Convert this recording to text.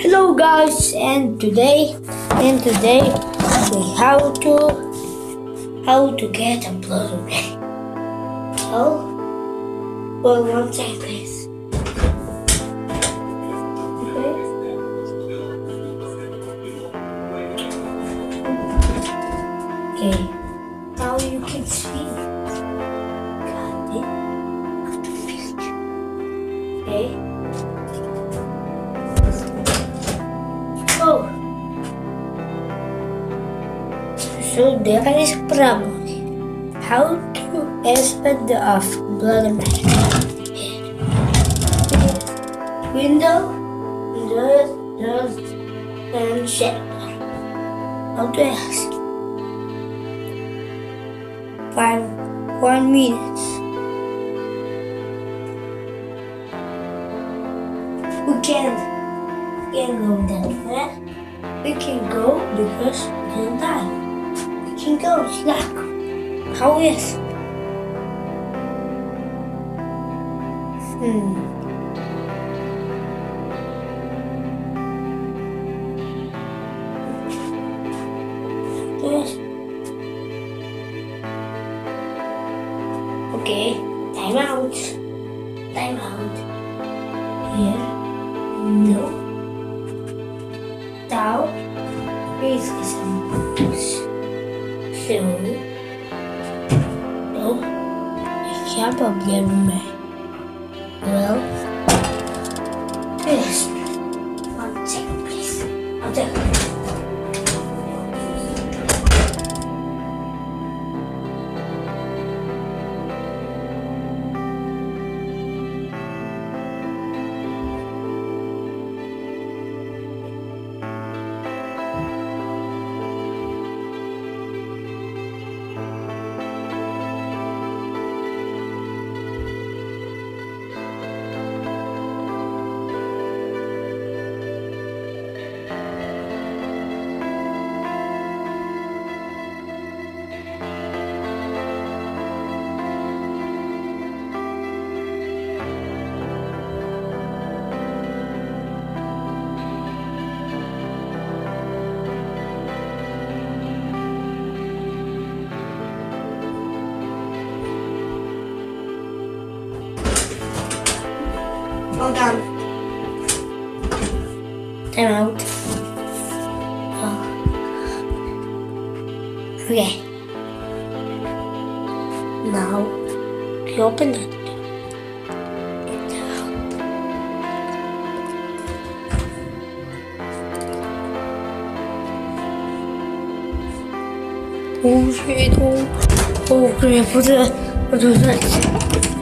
Hello guys and today and today we how to how to get a Blu-ray. So oh, well one second please. Okay. Okay. Now you can see. Okay. So there is problem. How to expand the off blood Window, does, does, and check. How to ask? Five, one minutes. We can, can go that way. We can go because we can die. Go like how is? Hmm. Yes. Okay, time out. Time out. Here. No. Down. Please some So. No. Can't probably remember. Well. Hold on. Time out. Oh. Okay. Now, we open it. Oh shit, oh, oh crap, what the, what was that?